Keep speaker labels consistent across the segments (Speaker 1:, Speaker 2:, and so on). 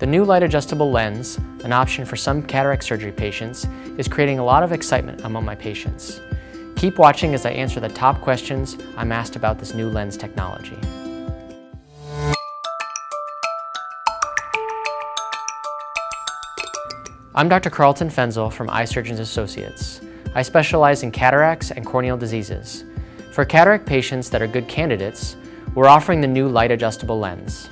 Speaker 1: The new light adjustable lens, an option for some cataract surgery patients, is creating a lot of excitement among my patients. Keep watching as I answer the top questions I'm asked about this new lens technology. I'm Dr. Carlton Fenzel from Eye Surgeons Associates. I specialize in cataracts and corneal diseases. For cataract patients that are good candidates, we're offering the new light adjustable lens.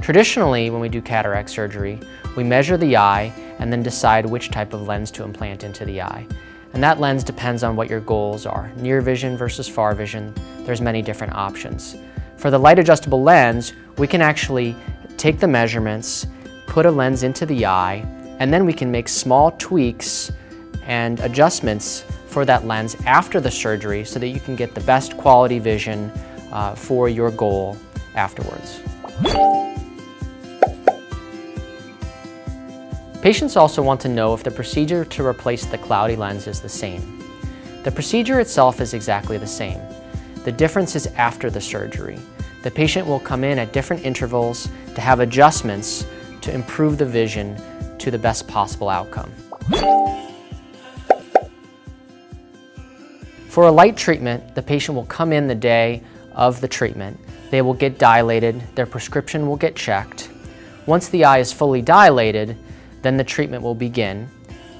Speaker 1: Traditionally, when we do cataract surgery, we measure the eye and then decide which type of lens to implant into the eye. And that lens depends on what your goals are. Near vision versus far vision, there's many different options. For the light adjustable lens, we can actually take the measurements, put a lens into the eye, and then we can make small tweaks and adjustments for that lens after the surgery so that you can get the best quality vision uh, for your goal afterwards. Patients also want to know if the procedure to replace the cloudy lens is the same. The procedure itself is exactly the same. The difference is after the surgery. The patient will come in at different intervals to have adjustments to improve the vision to the best possible outcome. For a light treatment, the patient will come in the day of the treatment. They will get dilated, their prescription will get checked. Once the eye is fully dilated, then the treatment will begin.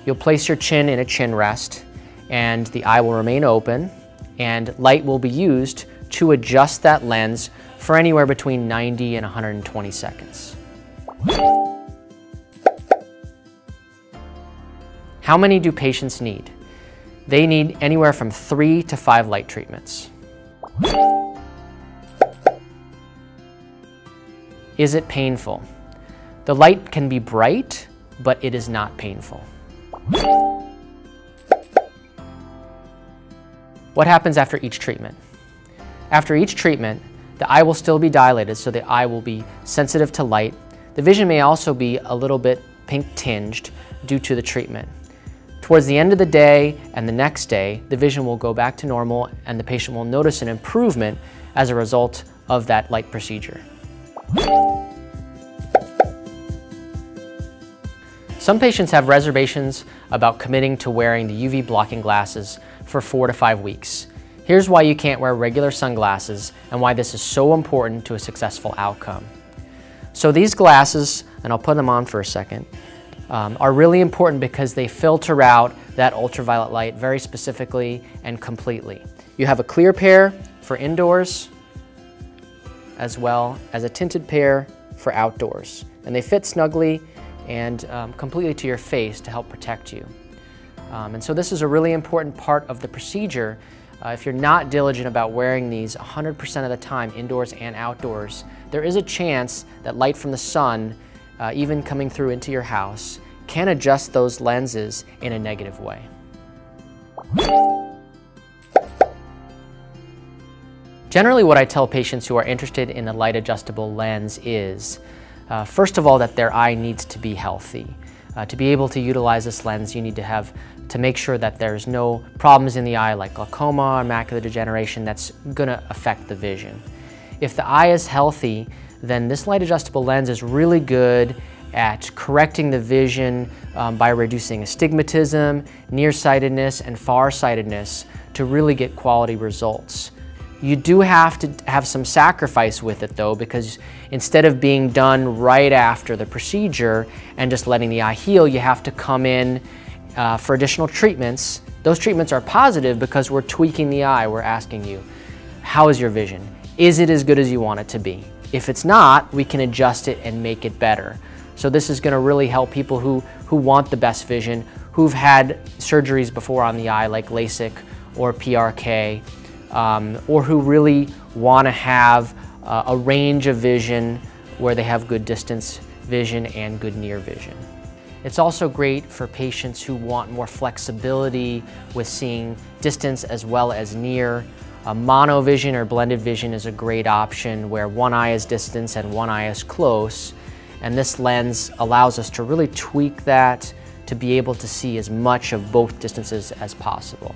Speaker 1: You'll place your chin in a chin rest and the eye will remain open and light will be used to adjust that lens for anywhere between 90 and 120 seconds. How many do patients need? They need anywhere from three to five light treatments. Is it painful? The light can be bright but it is not painful. What happens after each treatment? After each treatment, the eye will still be dilated, so the eye will be sensitive to light. The vision may also be a little bit pink tinged due to the treatment. Towards the end of the day and the next day, the vision will go back to normal and the patient will notice an improvement as a result of that light procedure. Some patients have reservations about committing to wearing the UV blocking glasses for four to five weeks. Here's why you can't wear regular sunglasses and why this is so important to a successful outcome. So these glasses, and I'll put them on for a second, um, are really important because they filter out that ultraviolet light very specifically and completely. You have a clear pair for indoors as well as a tinted pair for outdoors. And they fit snugly and um, completely to your face to help protect you. Um, and so this is a really important part of the procedure. Uh, if you're not diligent about wearing these 100% of the time, indoors and outdoors, there is a chance that light from the sun, uh, even coming through into your house, can adjust those lenses in a negative way. Generally what I tell patients who are interested in a light adjustable lens is uh, first of all, that their eye needs to be healthy. Uh, to be able to utilize this lens, you need to have to make sure that there's no problems in the eye like glaucoma or macular degeneration that's going to affect the vision. If the eye is healthy, then this light adjustable lens is really good at correcting the vision um, by reducing astigmatism, nearsightedness, and farsightedness to really get quality results. You do have to have some sacrifice with it though because instead of being done right after the procedure and just letting the eye heal, you have to come in uh, for additional treatments. Those treatments are positive because we're tweaking the eye. We're asking you, how is your vision? Is it as good as you want it to be? If it's not, we can adjust it and make it better. So this is going to really help people who, who want the best vision, who've had surgeries before on the eye like LASIK or PRK, um, or who really want to have uh, a range of vision where they have good distance vision and good near vision. It's also great for patients who want more flexibility with seeing distance as well as near. A monovision or blended vision is a great option where one eye is distance and one eye is close. And this lens allows us to really tweak that to be able to see as much of both distances as possible.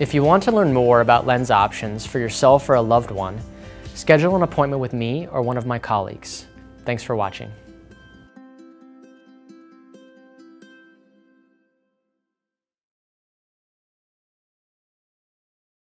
Speaker 1: If you want to learn more about lens options for yourself or a loved one, Schedule an appointment with me or one of my colleagues. Thanks for watching.